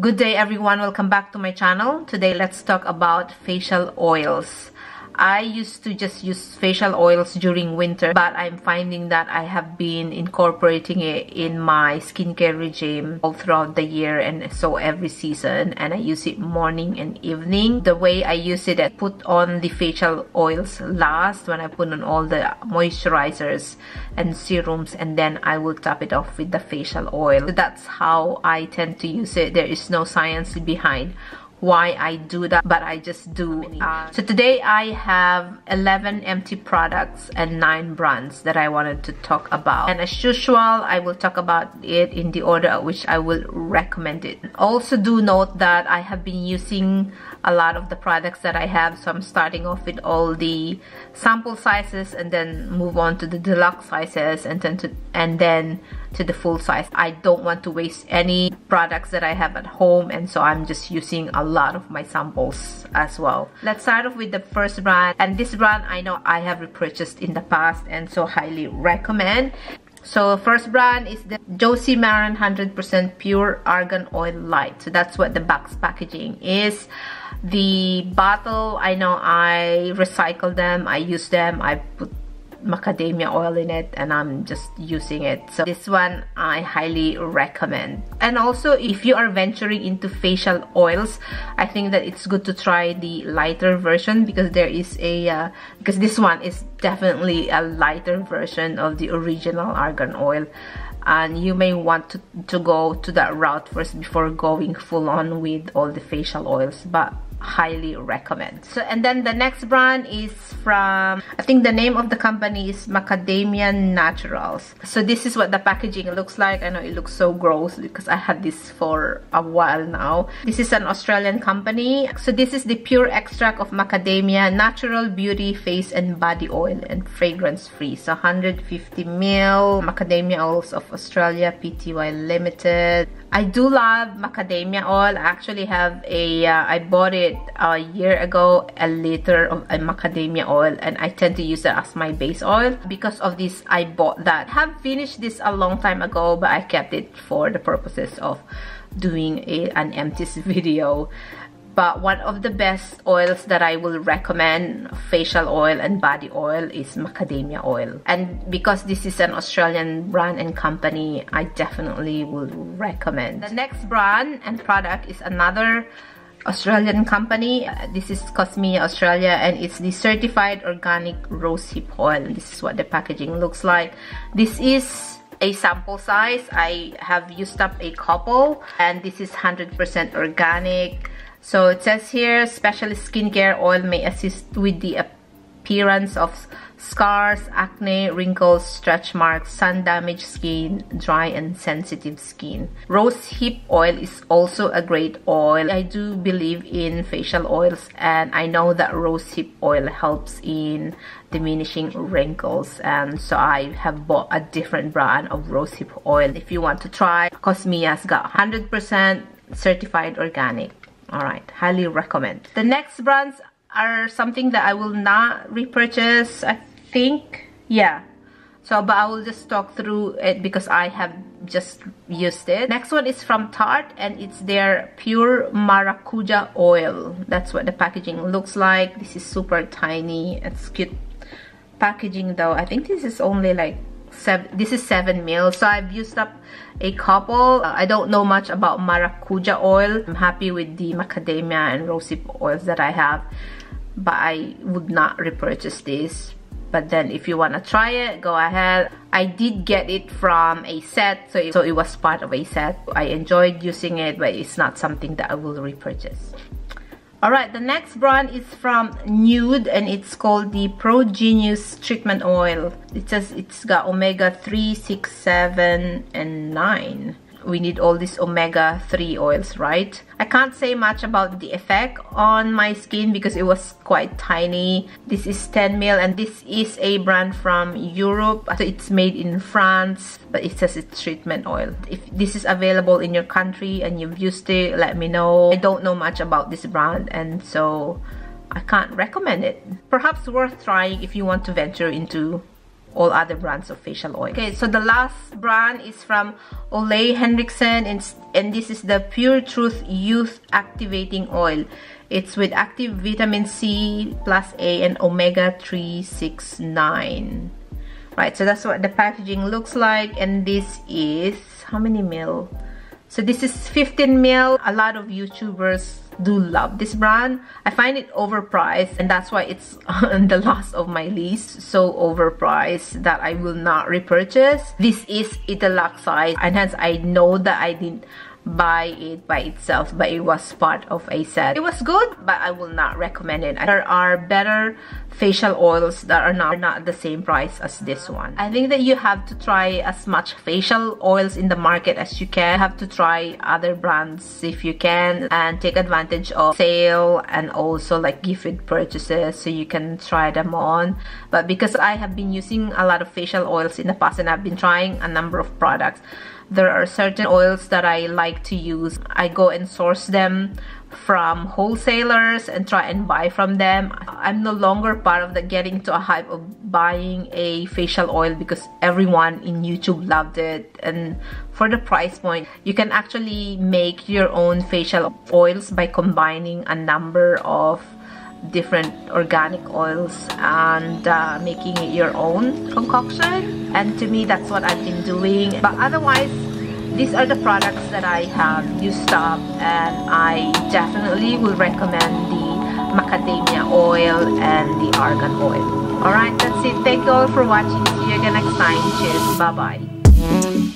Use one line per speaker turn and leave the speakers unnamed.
Good day everyone, welcome back to my channel. Today let's talk about facial oils. I used to just use facial oils during winter but I'm finding that I have been incorporating it in my skincare regime all throughout the year and so every season and I use it morning and evening. The way I use it, I put on the facial oils last when I put on all the moisturizers and serums and then I will top it off with the facial oil. That's how I tend to use it. There is no science behind why I do that but I just do uh, so today I have 11 empty products and 9 brands that I wanted to talk about. And as usual I will talk about it in the order which I will recommend it. Also do note that I have been using a lot of the products that I have so I'm starting off with all the sample sizes and then move on to the deluxe sizes and then to and then to the full size. I don't want to waste any products that I have at home and so I'm just using a lot of my samples as well. Let's start off with the first brand and this brand I know I have repurchased in the past and so highly recommend. So first brand is the Josie Maran 100% Pure Argan Oil Light. So that's what the box packaging is. The bottle, I know I recycle them, I use them, I put macadamia oil in it and I'm just using it. So this one I highly recommend. And also if you are venturing into facial oils, I think that it's good to try the lighter version because there is a, uh, because this one is definitely a lighter version of the original argan oil and you may want to, to go to that route first before going full on with all the facial oils but highly recommend. So and then the next brand is from I think the name of the company is Macadamia Naturals. So this is what the packaging looks like. I know it looks so gross because I had this for a while now. This is an Australian company. So this is the pure extract of macadamia natural beauty face and body oil and fragrance free. So 150 ml macadamia oils of Australia Pty Limited. I do love macadamia oil. I actually have a. Uh, I bought it a year ago, a liter of a macadamia oil and I tend to use it as my base oil. Because of this, I bought that. Have finished this a long time ago, but I kept it for the purposes of doing a, an empties video but one of the best oils that I will recommend facial oil and body oil is macadamia oil and because this is an Australian brand and company I definitely will recommend the next brand and product is another Australian company. This is Kosmea Australia and it's the certified organic rosehip oil. This is what the packaging looks like. This is a sample size. I have used up a couple and this is 100% organic. So it says here, specialist skincare oil may assist with the appearance of scars, acne, wrinkles, stretch marks, sun damaged skin, dry and sensitive skin. Rose hip oil is also a great oil. I do believe in facial oils and I know that rose hip oil helps in diminishing wrinkles and so I have bought a different brand of rose hip oil. If you want to try, Kosmea's got 100% certified organic all right highly recommend the next brands are something that I will not repurchase I think. Yeah. So but I will just talk through it because I have just used it. Next one is from Tarte and it's their pure maracuja oil. That's what the packaging looks like. This is super tiny. It's cute packaging though. I think this is only like seven this is seven mil. So I've used up a couple. Uh, I don't know much about maracuja oil. I'm happy with the macadamia and rosehip oils that I have but I would not repurchase this. But then if you want to try it go ahead. I did get it from a set so it, so it was part of a set. I enjoyed using it but it's not something that I will repurchase. Alright, the next brand is from Nude and it's called the ProGenius Treatment Oil. It says it's got omega 3, 6, 7, and 9 we need all these omega-3 oils, right? I can't say much about the effect on my skin because it was quite tiny. This is 10 ml and this is a brand from Europe. So it's made in France, but it says it's treatment oil. If this is available in your country and you've used it, let me know. I don't know much about this brand and so I can't recommend it. Perhaps worth trying if you want to venture into all other brands of facial oil. Okay, so the last brand is from Ole Henriksen and, and this is the Pure Truth Youth Activating Oil. It's with active vitamin C plus A and omega 369. Right, so that's what the packaging looks like and this is how many mil? So this is 15 mil. A lot of YouTubers do love this brand. I find it overpriced and that's why it's on the last of my list. So overpriced that I will not repurchase. This is Italux size and hence I know that I didn't buy it by itself but it was part of a set. It was good but i will not recommend it. There are better facial oils that are not, not the same price as this one. I think that you have to try as much facial oils in the market as you can. You have to try other brands if you can and take advantage of sale and also like gifted purchases so you can try them on. But because i have been using a lot of facial oils in the past and i've been trying a number of products there are certain oils that I like to use. I go and source them from wholesalers and try and buy from them. I'm no longer part of the getting to a hype of buying a facial oil because everyone in YouTube loved it and for the price point you can actually make your own facial oils by combining a number of different organic oils and uh, making it your own concoction. And to me that's what I've been doing. But otherwise these are the products that I have used up. And I definitely will recommend the macadamia oil and the argan oil. Alright that's it. Thank you all for watching. See you again next time. Cheers. Bye bye